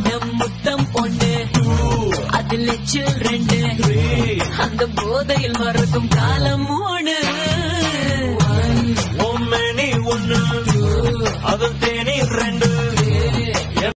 நம் முத்தம் ஒண்ணு அதில் எச்சில் ரெண்டு அந்த போதையில் மறக்கும் காலம் மூணு ஒம்மணி தேனி ரெண்டு